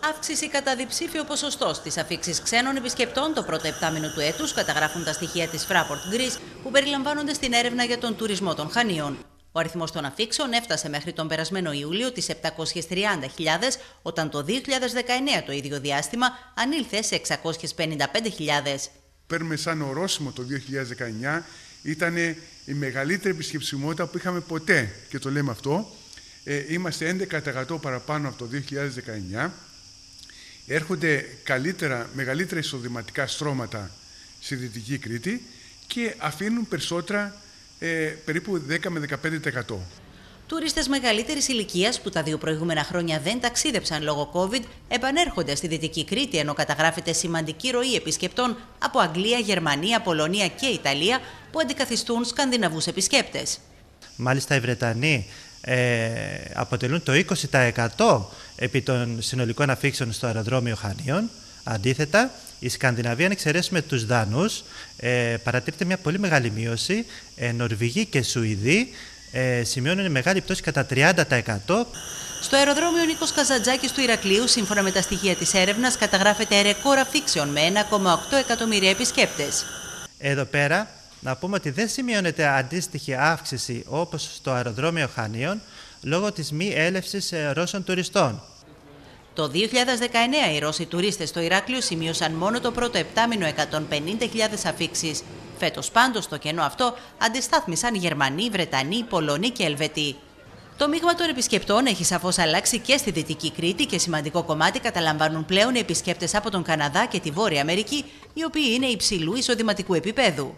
Αύξηση κατά διψήφιο ποσοστό στις αφήξεις ξένων επισκεπτών το πρώτο επτάμινο του έτους καταγράφουν τα στοιχεία της Fraport Greece που περιλαμβάνονται στην έρευνα για τον τουρισμό των Χανίων. Ο αριθμός των αφήξεων έφτασε μέχρι τον περασμένο Ιούλιο τις 730.000, όταν το 2019 το ίδιο διάστημα ανήλθε σε 655.000. Παίρνουμε σαν ορόσημο το 2019, ήταν η μεγαλύτερη επισκεψιμότητα που είχαμε ποτέ και το λέμε αυτό. Ε, είμαστε 11% παραπάνω από το 2019 έρχονται καλύτερα, μεγαλύτερα εισοδηματικά στρώματα στη Δυτική Κρήτη και αφήνουν περισσότερα, ε, περίπου 10 με 15%. Τουρίστες μεγαλύτερης ηλικίας που τα δύο προηγούμενα χρόνια δεν ταξίδεψαν λόγω COVID επανέρχονται στη Δυτική Κρήτη ενώ καταγράφεται σημαντική ροή επισκεπτών από Αγγλία, Γερμανία, Πολωνία και Ιταλία που αντικαθιστούν Σκανδιναβούς επισκέπτες. Μάλιστα οι Βρετανοί ε, αποτελούν το 20% επί των συνολικών αφήξεων στο αεροδρόμιο Χανίων. Αντίθετα, η Σκανδιναβία, αν εξαιρέσουμε τους Δανούς, ε, παρατηρείται μια πολύ μεγάλη μείωση. Ε, Νορβηγοί και Σουηδοί ε, σημειώνουν μεγάλη πτώση κατά 30%. Στο αεροδρόμιο Νίκος Καζαντζάκης του Ηρακλείου, σύμφωνα με τα στοιχεία της έρευνας, καταγράφεται ρεκόρ αφήξεων με 1,8 εκατομμύρια επισκέπτες. Εδώ πέρα να πούμε ότι δεν σημειώνεται αντίστοιχη αύξηση όπως στο αεροδρόμιο Χανίων λόγω της μη έλευσης ε, Ρώσων τουριστών. Το 2019 οι Ρώσοι τουρίστες στο Ηράκλειο σημείωσαν μόνο το πρώτο επτάμινο 150.000 αφήξεις. Φέτος πάντως στο κενό αυτό αντιστάθμισαν Γερμανοί, Βρετανοί, Πολωνοί και Ελβετοί. Το μείγμα των επισκεπτών έχει σαφώς αλλάξει και στη Δυτική Κρήτη και σημαντικό κομμάτι καταλαμβάνουν πλέον οι επισκέπτες από τον Καναδά και τη Βόρεια Αμερική, οι οποίοι είναι υψηλού εισοδηματικού επίπεδου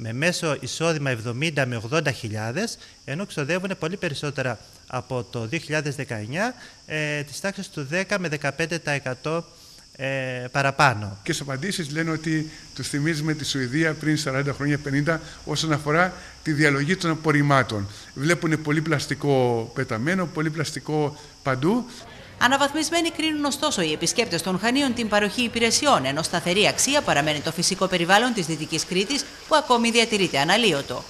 με μέσο εισόδημα 70 με 80 χιλιάδες, ενώ ξοδεύουν πολύ περισσότερα από το 2019, ε, της τάξης του 10 με 15% ε, παραπάνω. Και στις απαντήσεις λένε ότι τους θυμίζουμε τη Σουηδία πριν 40 χρόνια, 50, όσον αφορά τη διαλογή των απορριμμάτων. Βλέπουν πολύ πλαστικό πεταμένο, πολύ πλαστικό παντού. Αναβαθμισμένοι κρίνουν ωστόσο οι επισκέπτες των Χανίων την παροχή υπηρεσιών, ενώ σταθερή αξία παραμένει το φυσικό περιβάλλον της Δυτικής Κρήτης που ακόμη διατηρείται αναλύωτο.